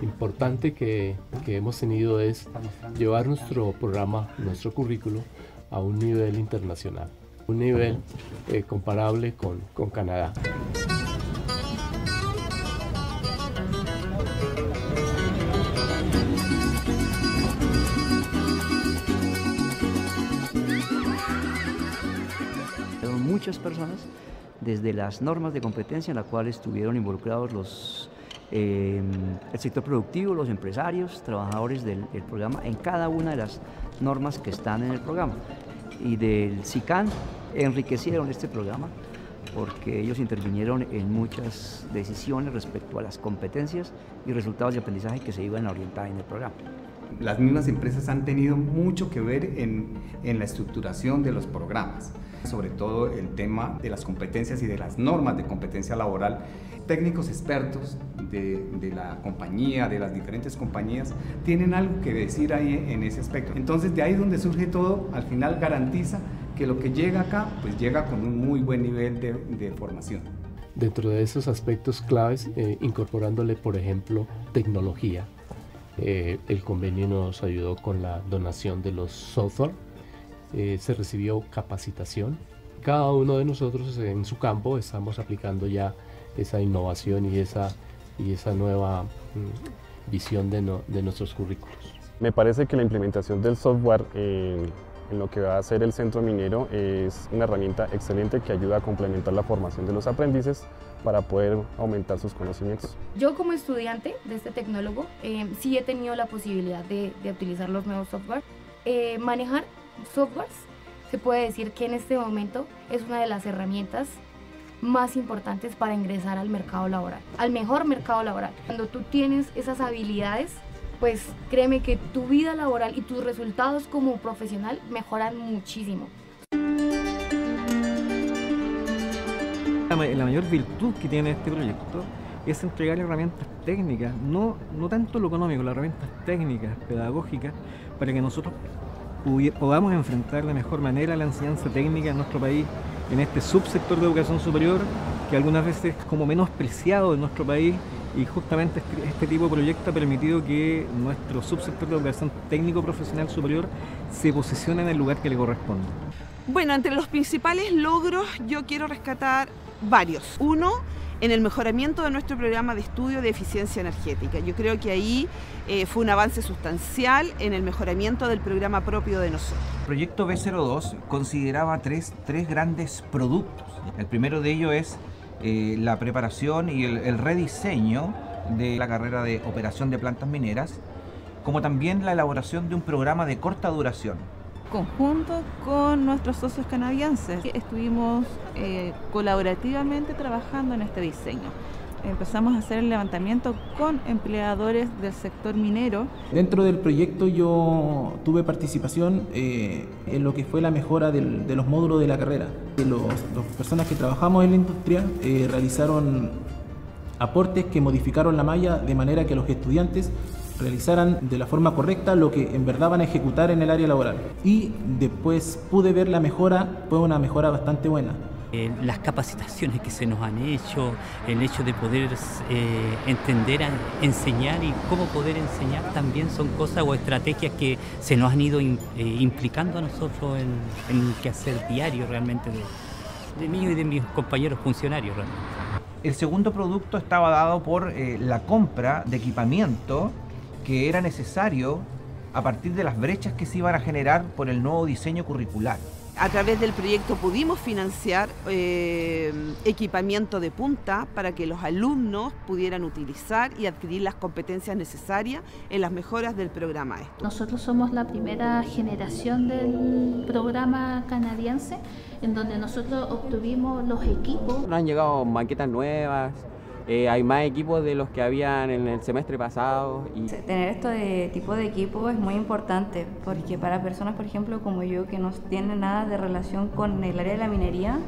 importante que, que hemos tenido es llevar nuestro programa, nuestro currículo a un nivel internacional, un nivel eh, comparable con, con Canadá. muchas personas desde las normas de competencia en las cuales estuvieron involucrados los, eh, el sector productivo, los empresarios, trabajadores del, programa, en cada una de las normas que están en el programa. Y del SICAN enriquecieron este programa porque ellos intervinieron en muchas decisiones respecto a las competencias y resultados de aprendizaje que se iban a orientar en el programa. Las mismas empresas han tenido mucho que ver en, en la estructuración de los programas sobre todo el tema de las competencias y de las normas de competencia laboral. Técnicos expertos de, de, la compañía, de las diferentes compañías, tienen algo que decir ahí en ese aspecto. Entonces de ahí donde surge todo, al final garantiza que lo que llega acá, pues llega con un muy buen nivel de, de formación. Dentro de esos aspectos claves, eh, incorporándole, por ejemplo, tecnología, eh, el convenio nos ayudó con la donación de los software eh, se recibió capacitación. Cada uno de nosotros en su campo estamos aplicando ya esa innovación y esa, y esa nueva mm, visión de, de, nuestros currículos. Me parece que la implementación del software en lo que va a ser el centro minero es una herramienta excelente que ayuda a complementar la formación de los aprendices para poder aumentar sus conocimientos. Yo como estudiante de este tecnólogo eh, sí he tenido la posibilidad de, utilizar los nuevos software. Eh, manejar softwares, se puede decir que en este momento es una de las herramientas más importantes para ingresar al mercado laboral, al mejor mercado laboral. Cuando tú tienes esas habilidades, pues créeme que tu vida laboral y tus resultados como profesional mejoran muchísimo. La mayor virtud que tiene este proyecto es entregar herramientas técnicas, no, no tanto lo económico, las herramientas técnicas, pedagógicas, para que nosotros podamos enfrentar de mejor manera la enseñanza técnica en nuestro país, en este subsector de educación superior, que algunas veces es como menospreciado en nuestro país y justamente este, este tipo de proyecto ha permitido que nuestro subsector de educación técnico profesional superior se posicione en el lugar que le corresponde. Bueno, entre los principales logros yo quiero rescatar varios. Uno, en el mejoramiento de nuestro programa de estudio de eficiencia energética. Yo creo que ahí eh, fue un avance sustancial en el mejoramiento del programa propio de nosotros. El proyecto B02 consideraba tres, tres grandes productos. El primero de ellos es eh, la preparación y el, el rediseño de la carrera de operación de plantas mineras, como también la elaboración de un programa de corta duración conjunto con nuestros socios canadienses. Estuvimos eh, colaborativamente trabajando en este diseño. Empezamos a hacer el levantamiento con empleadores del sector minero. Dentro del proyecto yo tuve participación eh, en lo que fue la mejora de los módulos de la carrera. Las personas que trabajamos en la industria eh, realizaron aportes que modificaron la malla de manera que los estudiantes realizaran de la forma correcta lo que en verdad van a ejecutar en el área laboral. Y después pude ver la mejora, fue una mejora bastante buena. Eh, las capacitaciones que se nos han hecho, el hecho de poder eh, entender, enseñar y cómo poder enseñar también son cosas o estrategias que se nos han ido eh, implicando a nosotros en, en el quehacer diario realmente de, de mí y de mis compañeros funcionarios realmente. El segundo producto estaba dado por la compra de equipamiento que era necesario a partir de las brechas que se iban a generar por el nuevo diseño curricular. A través del proyecto pudimos financiar eh, equipamiento de punta para que los alumnos pudieran utilizar y adquirir las competencias necesarias en las mejoras del programa. Nosotros somos la primera generación del programa canadiense en donde nosotros obtuvimos los equipos. Nos han llegado maquetas nuevas, eh, hay más equipos de los que habían en el semestre pasado. Y... Tener esto de tipo de equipo es muy importante porque para personas, por ejemplo, como yo, que no tienen nada de relación con el área de la minería,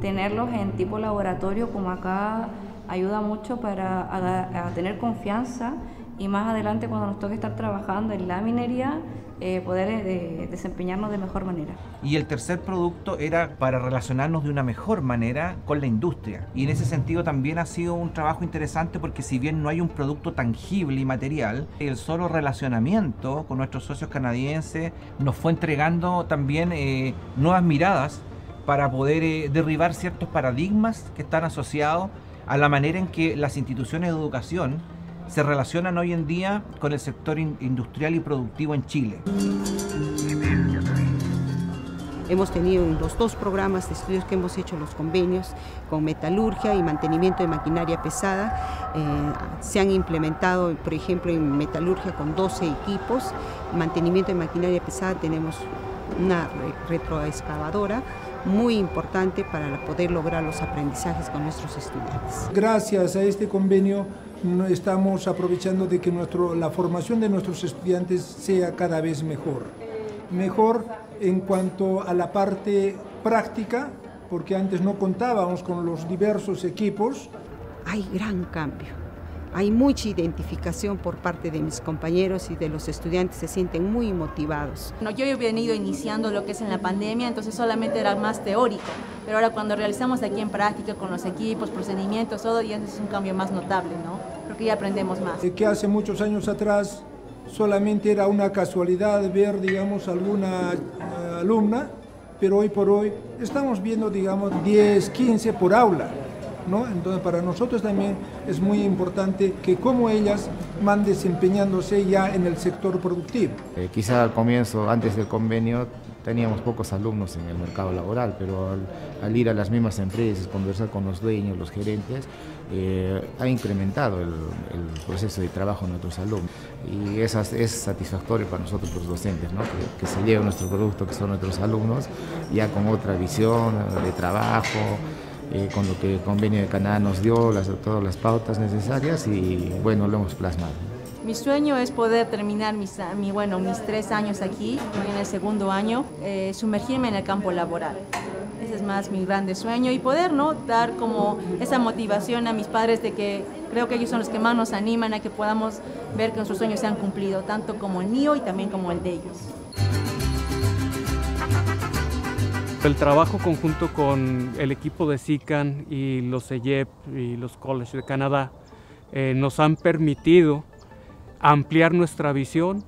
tenerlos en tipo laboratorio como acá ayuda mucho para a, tener confianza y más adelante cuando nos toque estar trabajando en la minería, eh, poder eh, desempeñarnos de mejor manera. Y el tercer producto era para relacionarnos de una mejor manera con la industria. Y en ese sentido también ha sido un trabajo interesante porque si bien no hay un producto tangible y material, el solo relacionamiento con nuestros socios canadienses nos fue entregando también eh, nuevas miradas para poder derribar ciertos paradigmas que están asociados a la manera en que las instituciones de educación se relacionan hoy en día con el sector industrial y productivo en Chile. Hemos tenido en los dos programas de estudios que hemos hecho los convenios con metalurgia y mantenimiento de maquinaria pesada. Eh, se han implementado, por ejemplo, en metalurgia con 12 equipos. Mantenimiento de maquinaria pesada tenemos una retroexcavadora muy importante para poder lograr los aprendizajes con nuestros estudiantes. Gracias a este convenio estamos aprovechando de que nuestro, la formación de nuestros estudiantes sea cada vez mejor. Mejor en cuanto a la parte práctica, porque antes no contábamos con los diversos equipos. Hay gran cambio hay mucha identificación por parte de mis compañeros y de los estudiantes, se sienten muy motivados. yo he venido iniciando lo que es en la pandemia, entonces solamente era más teórico, pero ahora cuando realizamos aquí en práctica con los equipos, procedimientos, todo, ya es un cambio más notable, ¿no? Porque ya aprendemos más. Que hace muchos años atrás solamente era una casualidad ver, digamos, alguna eh, alumna, pero hoy por hoy estamos viendo, digamos, 10, 15 por aula. Entonces para nosotros también es muy importante que como ellas van desempeñándose ya en el sector productivo. Eh, quizá al comienzo, antes del convenio, teníamos pocos alumnos en el mercado laboral, pero al, ir a las mismas empresas, conversar con los dueños, los gerentes, eh, ha incrementado el, proceso de trabajo de nuestros alumnos. Y eso es satisfactorio para nosotros los docentes, que, que se lleve nuestro producto, que son nuestros alumnos, ya con otra visión de trabajo. Eh, con lo que el convenio de Canadá nos dio, las, todas las pautas necesarias y bueno, lo hemos plasmado. Mi sueño es poder terminar mis, mi, bueno, mis tres años aquí, en el segundo año, eh, sumergirme en el campo laboral. Ese es más mi grande sueño y poder ¿no? dar como esa motivación a mis padres de que creo que ellos son los que más nos animan a que podamos ver que nuestros sueños se han cumplido, tanto como el mío y también como el de ellos. El trabajo conjunto con el equipo de SICAN y los EYEP y los colleges de Canadá eh, nos han permitido ampliar nuestra visión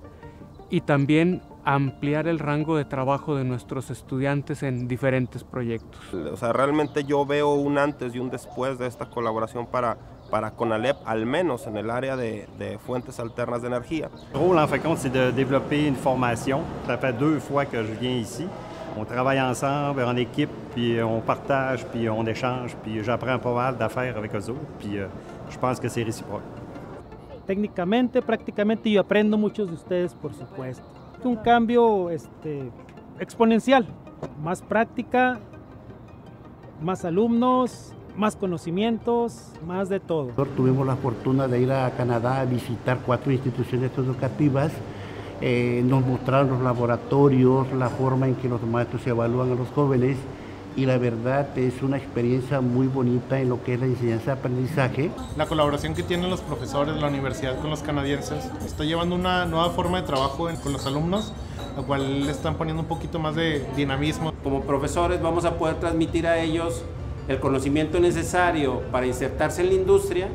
y también ampliar el rango de trabajo de nuestros estudiantes en diferentes proyectos. O sea, realmente yo veo un antes y un después de esta colaboración para, para CONALEP, al menos en el área de, de fuentes alternas de energía. Le rôle, en fin c'est de développer une formation. Ça fait deux fois que je viens ici. On travaille ensemble, en équipe, puis on partage, puis on échange, puis j'apprends pas mal d'affaires avec eux autres, puis euh, je pense que c'est réciproque. Técnicamente, prácticamente yo aprendo muchos de ustedes, por supuesto. Un cambio este, exponencial, más práctica, más alumnos, más conocimientos, más de todo. Tuvimos la fortuna de ir a Canadá a visitar cuatro instituciones educativas eh, nos mostraron los laboratorios, la forma en que los maestros evalúan a los jóvenes y la verdad es una experiencia muy bonita en lo que es la enseñanza-aprendizaje. La colaboración que tienen los profesores de la universidad con los canadienses está llevando una nueva forma de trabajo con los alumnos, lo cual le están poniendo un poquito más de dinamismo. Como profesores vamos a poder transmitir a ellos el conocimiento necesario para insertarse en la industria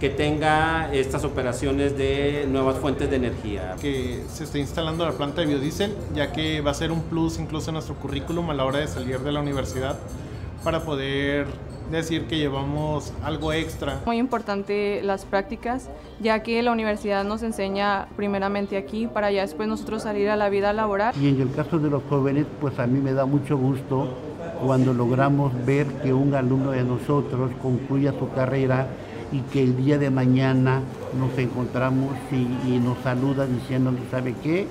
que tenga estas operaciones de nuevas fuentes de energía. Que se esté instalando la planta de biodiesel, ya que va a ser un plus incluso en nuestro currículum a la hora de salir de la universidad para poder decir que llevamos algo extra. Muy importante las prácticas, ya que la universidad nos enseña primeramente aquí para ya después nosotros salir a la vida laboral. Y en el caso de los jóvenes, pues a mí me da mucho gusto cuando logramos ver que un alumno de nosotros concluya su carrera y que el día de mañana nos encontramos y, nos saluda diciendo, ¿sabe qué?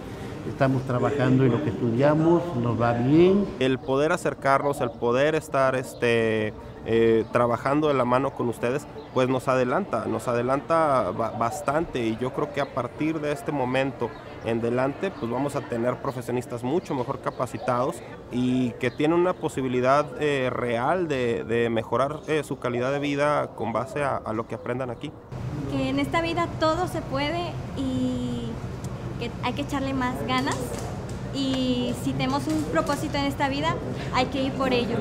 Estamos trabajando en lo que estudiamos, nos va bien. El poder acercarnos, el poder estar este, eh, trabajando de la mano con ustedes, pues nos adelanta, nos adelanta bastante y yo creo que a partir de este momento en delante, pues vamos a tener profesionistas mucho mejor capacitados y que tienen una posibilidad eh, real de, mejorar eh, su calidad de vida con base a, a lo que aprendan aquí. que en esta vida todo se puede y que hay que echarle más ganas y si tenemos un propósito en esta vida hay que ir por ello.